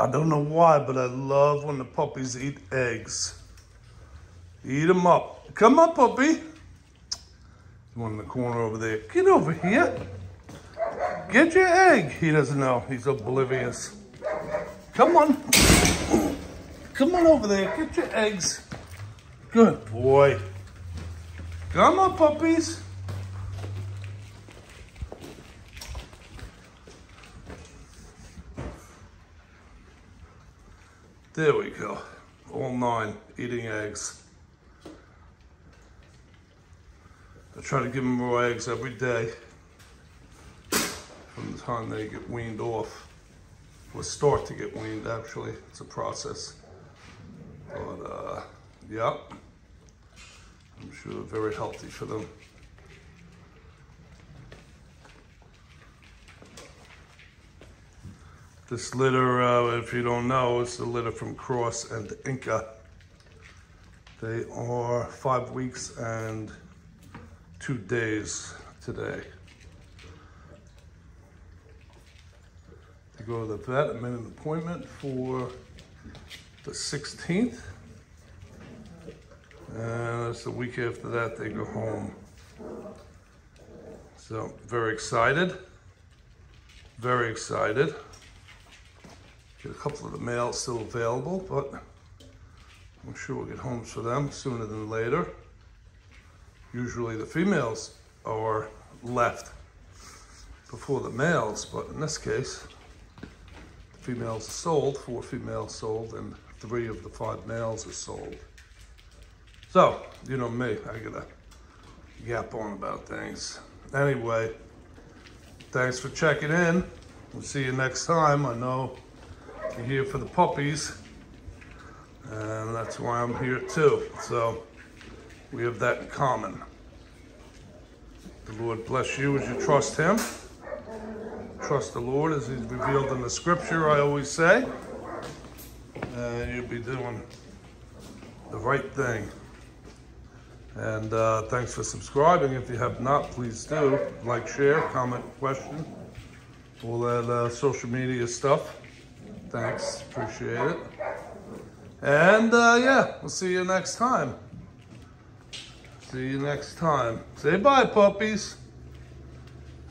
I don't know why, but I love when the puppies eat eggs. Eat them up. Come on, puppy. One in the corner over there. Get over here. Get your egg. He doesn't know. He's oblivious. Come on. Come on over there. Get your eggs. Good boy. Come on, puppies. There we go. All nine eating eggs. I try to give them raw eggs every day from the time they get weaned off. Or start to get weaned, actually. It's a process. But, uh, yep. I'm sure very healthy for them. This litter, uh, if you don't know, is the litter from Cross and Inca. They are five weeks and two days today. To go to the vet, I made an appointment for the 16th. And it's the week after that, they go home. So, very excited. Very excited. Get a couple of the males still available, but I'm sure we'll get homes for them sooner than later. Usually the females are left before the males, but in this case, the females are sold, four females sold, and three of the five males are sold. So, you know me, I gotta yap on about things. Anyway, thanks for checking in. We'll see you next time. I know here for the puppies, and that's why I'm here too. So we have that in common. The Lord bless you as you trust Him. Trust the Lord as He's revealed in the scripture, I always say. And you'll be doing the right thing. And uh, thanks for subscribing. If you have not, please do. Like, share, comment, question, all that uh, social media stuff. Thanks. Appreciate it. And uh, yeah, we'll see you next time. See you next time. Say bye, puppies.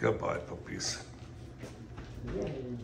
Goodbye, puppies.